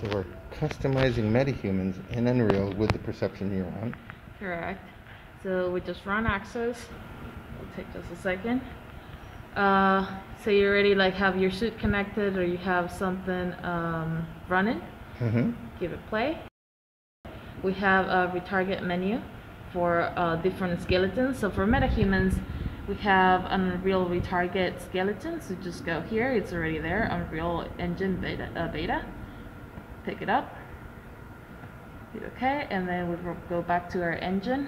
So we're customizing metahumans in Unreal with the perception neuron. Correct. So we just run Axis. It'll take just a second. Uh, so you already like have your suit connected or you have something um, running. Mm-hmm. Give it play. We have a retarget menu for uh, different skeletons. So for metahumans, we have Unreal retarget skeleton. So just go here. It's already there. Unreal Engine beta. Uh, beta. Pick it up. Hit OK, and then we will go back to our engine.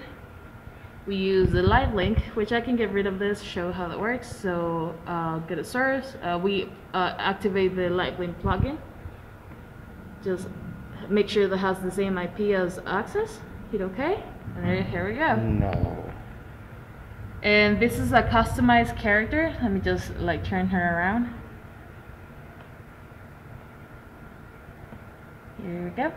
We use the live link, which I can get rid of this, show how that works. So uh, go to source. Uh, we uh, activate the live link plugin. Just make sure that has the same IP as Axis. Hit OK, and there, here we go. No. And this is a customized character. Let me just like turn her around. Here we go.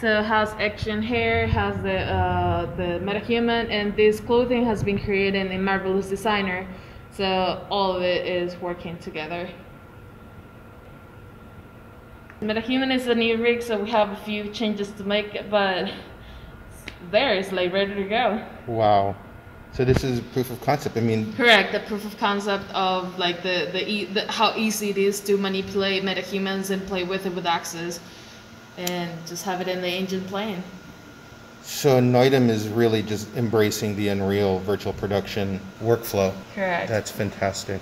So has action hair, has the uh, the metahuman, and this clothing has been created in Marvelous Designer. So all of it is working together. Metahuman is a new rig, so we have a few changes to make, but there it's like ready to go. Wow. So this is proof of concept. I mean, Correct, the proof of concept of like the the, e- the how easy it is to manipulate metahumans and play with it with Axis, and just have it in the engine playing. so Noitom is really just embracing the Unreal virtual production workflow. Correct. That's fantastic.